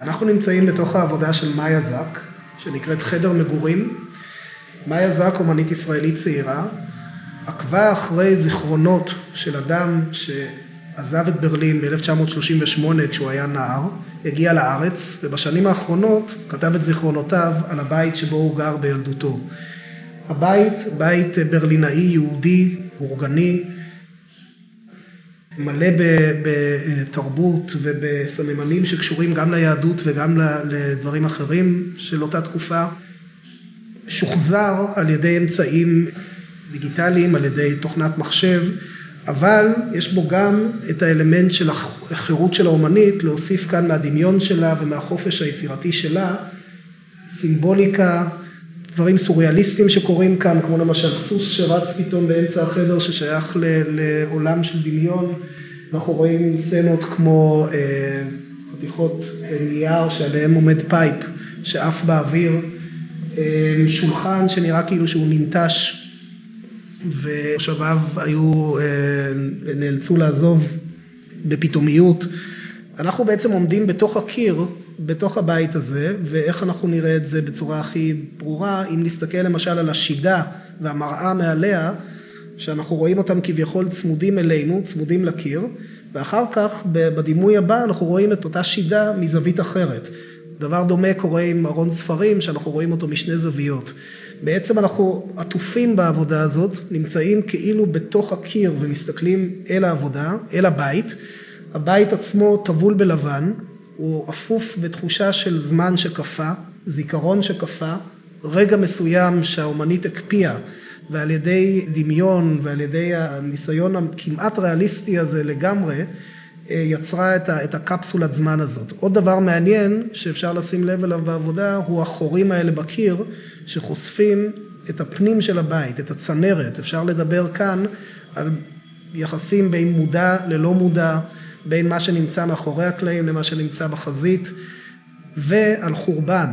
אנחנו נמצאים בתוך העבודה של מאיה זק, שנקראת חדר מגורים. מאיה זק, אומנית ישראלית צעירה, עקבה אחרי זיכרונות של אדם שעזב את ברלין ב-1938 כשהוא היה נער, הגיע לארץ, ובשנים האחרונות כתב את זיכרונותיו על הבית שבו הוא גר בילדותו. הבית, בית ברלינאי יהודי, בורגני, מלא בתרבות ובסממנים שקשורים גם ליהדות וגם לדברים אחרים של אותה תקופה. שוחזר על ידי אמצעים דיגיטליים, על ידי תוכנת מחשב, אבל יש בו גם את האלמנט של החירות של האומנית, להוסיף כאן מהדמיון שלה ומהחופש היצירתי שלה, סימבוליקה, דברים סוריאליסטיים שקורים כאן, כמו למשל סוס שרץ פתאום באמצע החדר ששייך לעולם של דמיון, אנחנו רואים סצנות כמו חתיכות נייר שעליהם עומד pipe שעף באוויר, שולחן שנראה כאילו שהוא ננטש ויושביו היו, נאלצו לעזוב בפתאומיות. אנחנו בעצם עומדים בתוך הקיר, בתוך הבית הזה, ואיך אנחנו נראה את זה בצורה הכי ברורה, אם נסתכל למשל על השידה והמראה מעליה, שאנחנו רואים אותם כביכול צמודים אלינו, צמודים לקיר, ואחר כך בדימוי הבא אנחנו רואים את אותה שידה מזווית אחרת. דבר דומה קורה עם ארון ספרים, שאנחנו רואים אותו משני זוויות. בעצם אנחנו עטופים בעבודה הזאת, נמצאים כאילו בתוך הקיר ומסתכלים אל העבודה, אל הבית. הבית עצמו טבול בלבן, הוא אפוף בתחושה של זמן שקפא, זיכרון שקפא, רגע מסוים שהאומנית הקפיאה, ועל ידי דמיון ועל ידי הניסיון הכמעט ריאליסטי הזה לגמרי, יצרה את הקפסולת זמן הזאת. עוד דבר מעניין שאפשר לשים לב אליו בעבודה, הוא החורים האלה בקיר, שחושפים את הפנים של הבית, את הצנרת. אפשר לדבר כאן על יחסים בין מודע ללא מודע, בין מה שנמצא מאחורי הקלעים למה שנמצא בחזית, ועל חורבן.